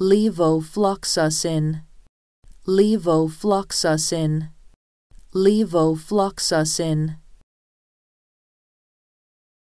Levo flocks us in. Levo flocks us in. Levo flocks us in.